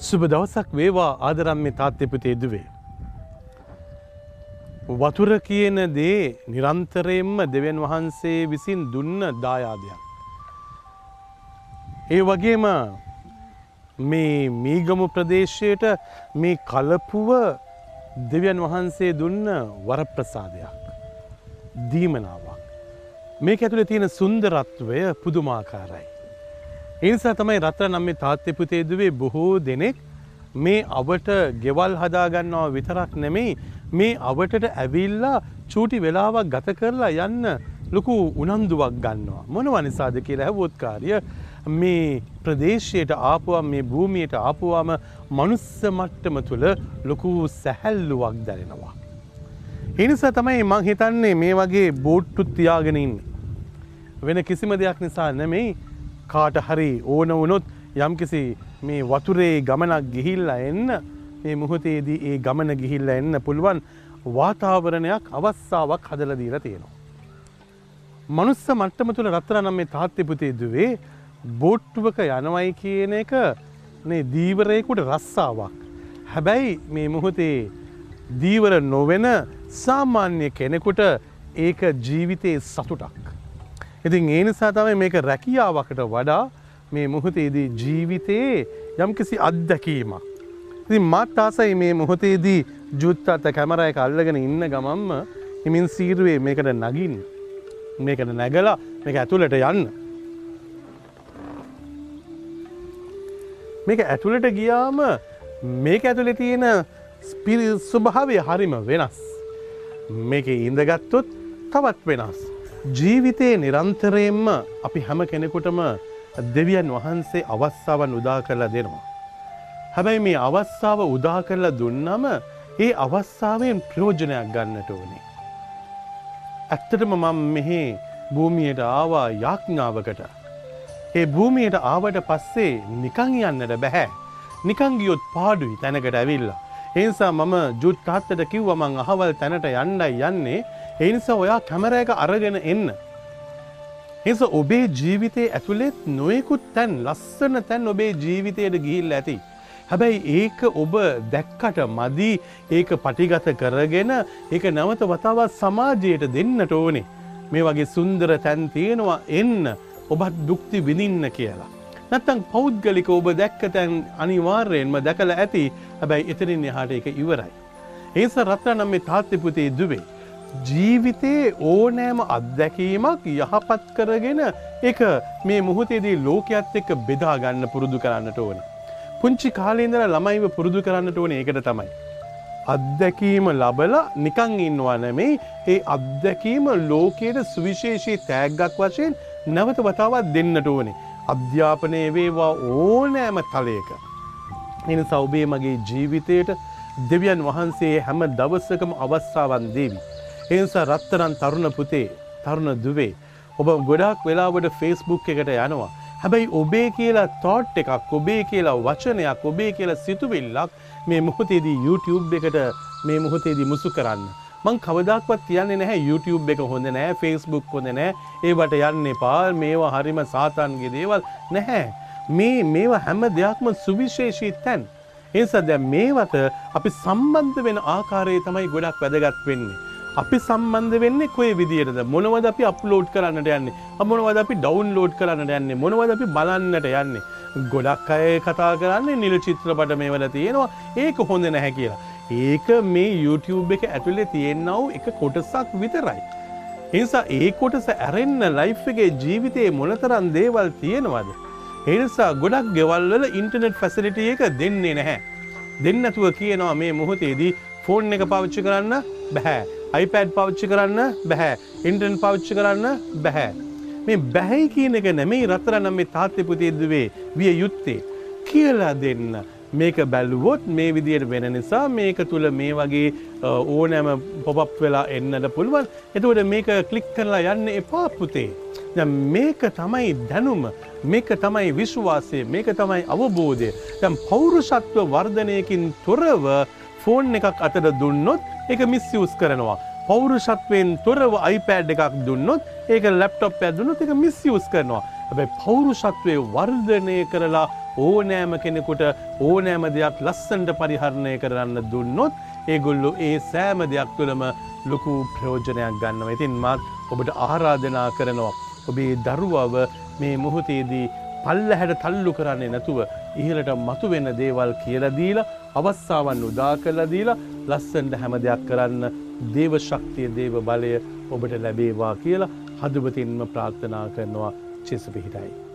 සුබ දවසක් වේවා ආදරම් මේ තාත්්‍යපතේ දුවේ. වතුර කියන දේ නිරන්තරයෙන්ම දෙවන් වහන්සේ විසින් දුන්න දායාදයක්. ඒ වගේම මේ මීගමු ප්‍රදේශයට මේ කලපුව දෙවියන් වහන්සේ දුන්න වරප්‍රසාදයක්. දීමනාවක්. මේ ඇතුළ තියෙන සුන්දරත්වය පුදුමාකාරයි. එනිසා තමයි රත්‍ර නම් මේ තාත්්‍යපුතේදුවේ බොහෝ දෙනෙක් මේ අවට ගෙවල් හදාගන්නවා විතරක් නෙමෙයි මේ අවටට ඇවිල්ලා චූටි වෙලාවක් ගත කරලා යන්න ලොකු උනන්දුවක් ගන්නවා. මොනව නිසාද කියලා හැවොත්කාරය මේ ප්‍රදේශයට ආපුවම් මේ භූමියයට ආපුවාම මනුස්ස මට්ටම තුළ ලොකු සැහැල්ලුවක් දැනෙනවා. එනිසා තමයි මං හිතන්නේ මේ වගේ බෝට්ටුත් තියාගෙනින් වෙන කිසිම දෙයක් නිසා නෙමෙයි කාට හරි ඕන වුණොත් යම්කිසි මේ වතුරේ ගමනක් ගිහිල්ලා එන්න මේ මුහොතේදී ඒ ගමන ගිහිල්ලා එන්න පුළුවන් වාතාවරණයක් අවස්සාාවක් හදල දීලා තියෙනවා. මනුස්ස මට්ටම තුළ රත්තර නම් මේ තාත්්‍යපුතේ දුවේ බෝට්ටුවක යනවයි කියන එක දීවරයකුට රස්සාාවක්. හැබැයි මේ මුහොතේ දීවර නොවෙන සාමාන්‍ය කෙනෙකුට ඒක ජීවිතයේ සතුටක්. ඉතින් ඒ නිසා තමයි මේක රැකියාවකට වඩා මේ මුහොතේදී ජීවිතයේ යම්කිසි අත්දැකීමක්. ඉතින් මත් ආසයි මේ මොහොතේදී ජුත්තත්ත කැමරය කල්ලගෙන ඉන්න ගමම්ම හිමින් සීරුවේ මේකට නගින් මේකට නැගලා මේක ඇතුළට යන්න. මේක ඇතුළට ගියාම මේක ඇතුළෙ තියෙන ස්පිරි ස්වභාවය හරිම වෙනස්. මේක ඉඳගත්තොත් තවත් වෙනස්. ජීවිතයේ නිරන්තරයෙන්ම අපි හැම කෙනෙකුටම දෙවියන් වහන්සේ අවස්සාවන් උදා කරලා දෙනවා. හැබැයි මේ අවස්සාව උදා කරලා දුන්නම ඒ අවස්සාාවෙන් ප්‍රයෝජනයක් ගන්නට ඕනේ. ඇත්තටම මම මෙහි භූමියයට ආවා යාඥාවකට. ඒ භූමියයට ආවට පස්සේ නිකං යන්නට බැහැ. නිකං ගියොත් පාඩුයි තැනකට ඇවිල්ලා. ඒනිසා මම ජුත් තාත්තට කිව්ව මං අහවල් තැනට යන්ඩයි යන්නේ එනිසා ඔයා කැමර එක අරගෙන එන්න. එස ඔබේ ජීවිතය ඇතුළෙත් නොයෙකුත් තැන් ලස්සන තැන් ඔබේ ජීවිතයට ගිහිල් ඇති. හැබැයි ඒක ඔබ දැක්කට මදී ඒක පටිගත කරගෙන ඒක නැවත වතාවත් සමාජයට දෙන්නට ඕනේ. මේ වගේ සුන්දර තැන් තියෙනවා එන්න ඔබත් දුක්ති විඳින්න කියලා. නැත්තං පෞද්ගලික ඔබ දැක්ක තැන් අනිවාර්යෙන්ම දැකල ඇති හැබැයි එතරින් එහාට එක ඉවරයි. ඒස රත්ත නම් මේ තාත්්‍යපුතේ දුවේ. ජීවිතයේ ඕනෑම අත්දැකීමක් යහපත් කරගෙන එක මේ මුහතේදී ලෝකයක්ත් එක්ක බෙදාගන්න පුරුදු කරන්නට ඕන. පුංචි කාලේන්දර ළමයිව පුරුදු කරන්නට ඕන ඒකට තමයි. අත්දැකීම ලබල නිකං ඉන්නවා නෙමෙයි ඒ අත්දැකීම ලෝකයට සුවිශේෂී තෑග්ගක් වශයෙන් නැවත වතාවත් දෙන්නට ඕනේ. අධ්‍යාපනය වේවා ඕනෑම තලයක. එනි සෞබේ මගේ ජීවිතයට දෙවියන් වහන්සේ හැම දවස්සකම අවස්ථාවන් දේවි. එනිසා රත්තරන් තරුණ පුතේ තරුණ දුවේ. ඔබ ගොඩක් වෙලාවට ෆේස්බුක් එකට යනවා. හැබැයි ඔබේ කියලා තෝට් එකක් ඔබේ කියලා වචනයක් ඔබේ කියලා සිතුවිල්ලක් මේ මොහොතේදී YouTube එකට මේ මොහොතේදී මුසු කරන්න. මං කවදක්වත් තියන්නේ නැහැ YouTube එක හොඳ නෑ ෆස්බුක් හොඳ නෑ ඒවට යන්න එපා මේවා හරිම සාතන්ගේ දේවල් නැහැ. මේ මේවා හැම දෙයක්ම සුවිශේෂී තැන්. ඒසා දැ මේවට අපි සම්බන්ධ වෙන ආකාරයේ තමයි ගොඩක් වැදගත් වෙන්නේ. අපි සම්බන්ධ වෙන්න කොයි විදියටද මොනවද අපි අප්ලෝඩ් කරන්නට යන්නේ මොනවද අපි ඩවන්ලෝඩ් කරන්නට යන්නේ මොනවද අපි බලන්නට යන්නේ ගොඩක් අය කතා කරන්නේ නිල චිත්‍රපට මේ වල තියෙනවා ඒක හොඳ නැහැ කියලා. ඒක මේ YouTube එක ඇතුළේ තියෙන්නව එක කොටසක් විතරයි. එනිසා ඒ කොටස ඇරෙන්න ලයිෆ් එකේ ජීවිතයේ මොනතරම් දේවල් තියෙනවද. එනිසා ගොඩක් ගෙවල්වල ඉන්ටර්නෙට් ෆැසිලිටිය එක දෙන්නේ නැහැ. දෙන්නතුව කියනවා මේ මොහොතේදී ෆෝන් එක පාවිච්චි කරන්න බැහැ. iPad පවිච්චි කරන්න බැහැ ඉන්ටන් පවිච්චි කරන්න බැහැ. මේ බැහැයි කියන එක නැමේ රතරනම් මේ තාත්්‍යපුතියදවේ විය යුත්තේ කියලා දෙන්න. මේක බැලුවොත් මේ විදියට වෙන නිසා මේක තුළ මේ වගේ ඕනෑම පොපප් වෙලා එන්නට පුළුවන් එතුවට මේක කලික් කරලා යන්න එපා පුතේ. මේක තමයි දැනුම මේක තමයි විශ්වාසය මේක තමයි අවබෝධය දැම් පෞරුෂත්ව වර්ධනයකින් තොරව ෆෝන් එකක් අතට දුන්නොත් එක මිස්සියස් කරනවා. පෞරුෂත්වයෙන් තොරව iPad එකක් දුන්නොත් ඒක ලැප්ටොප් ඇදුනොත් එක මිස්සියස් කරනවා. හැබැයි පෞරුෂත්වය වර්ධනය කරලා ඕනෑම කෙනෙකුට ඕනෑම දෙයක් ලස්සන්ට පරිහරණය කරන්න දුන්නොත් ඒගොල්ලු ඒ සෑම දෙයක් තුළම ලොකු ප්‍රයෝජනයක් ගන්නවා. ඉතින් මාත් ඔබට ආරාධනා කරනවා. ඔබේ දරුවව මේ මොහොතේදී පල්ලහැට තල්ලු කරන්නේ නැතුව ඉහලට මතු වෙන දේවල් කියලා දීලා අවස්ථාවන් උදා කරලා දීලා ලස්සන්ට හැම දෙයක් කරන්න දේව ශක්තිය දේව බලය ඔබට ලැබේවා කියලා හදවතින්ම ප්‍රාර්ථනා කරනවා cheers to be hidai